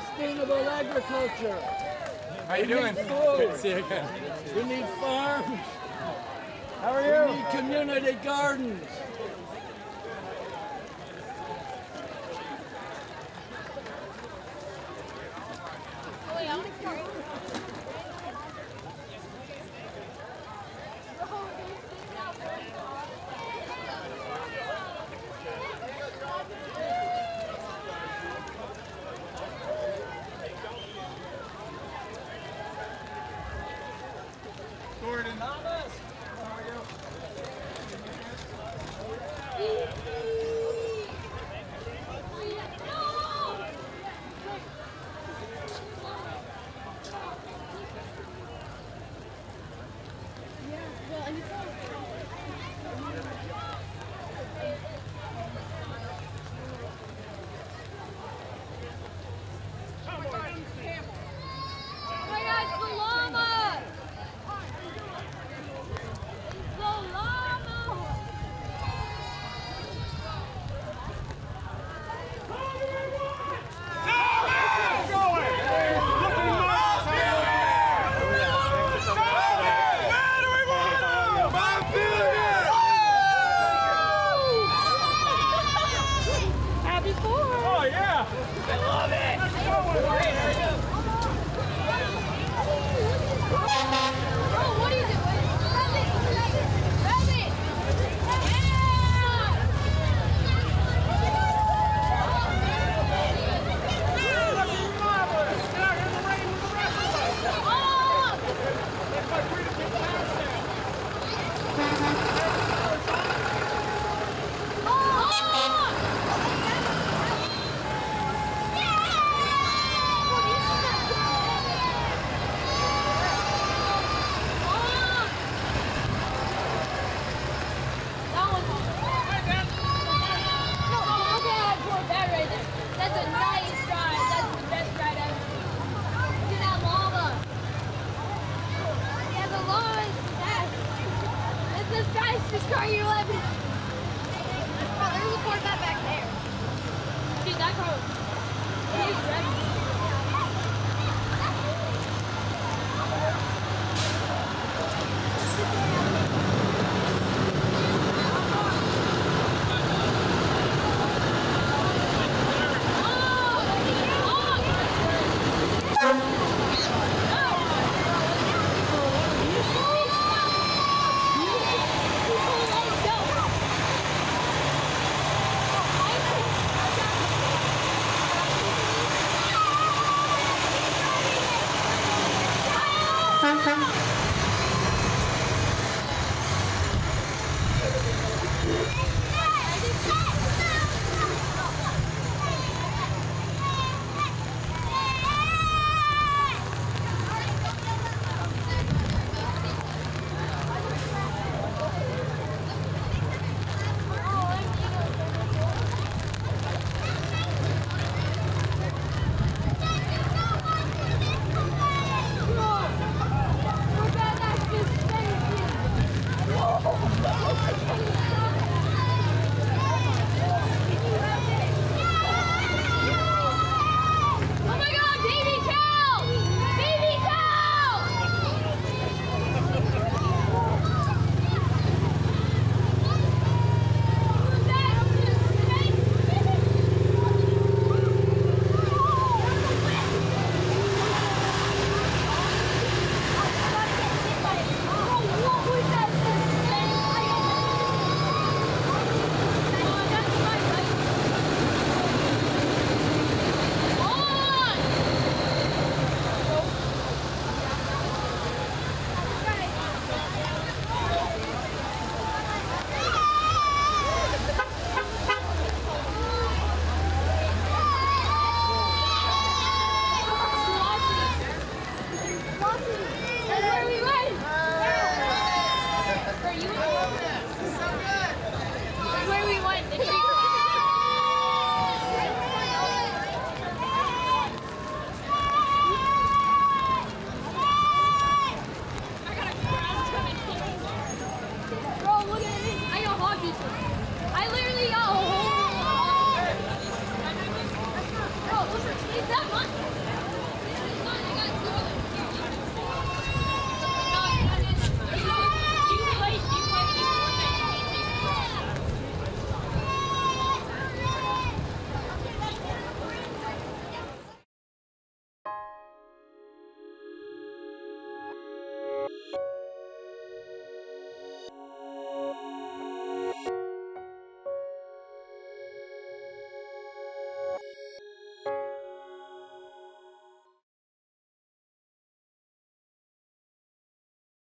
sustainable agriculture. How you we doing? Good to see you again. We need farms. How are you? We need community gardens.